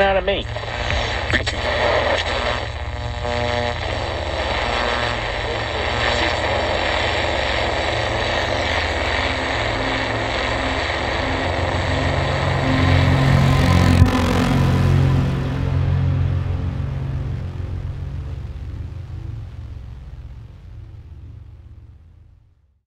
out of me.